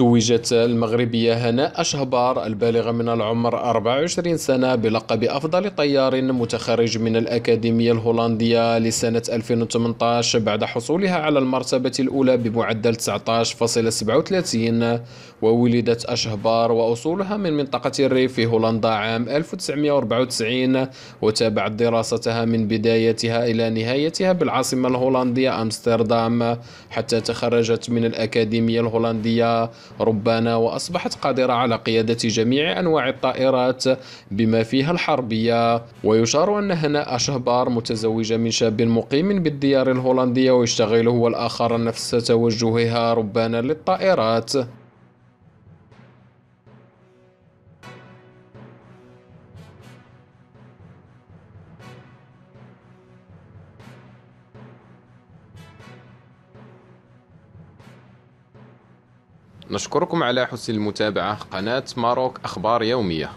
توجت المغربية هناء أشهبار البالغة من العمر 24 سنة بلقب أفضل طيار متخرج من الأكاديمية الهولندية لسنة 2018 بعد حصولها على المرتبة الأولى بمعدل 19.37 وولدت أشهبار وأصولها من منطقة الريف في هولندا عام 1994 وتابعت دراستها من بدايتها إلى نهايتها بالعاصمة الهولندية أمستردام حتى تخرجت من الأكاديمية الهولندية ربانا وأصبحت قادرة على قيادة جميع أنواع الطائرات بما فيها الحربية. ويشار أن هناء شهبار متزوجة من شاب مقيم بالديار الهولندية ويشتغل هو الآخر نفس توجهها ربانا للطائرات. نشكركم على حسن المتابعة. قناة ماروك أخبار يومية.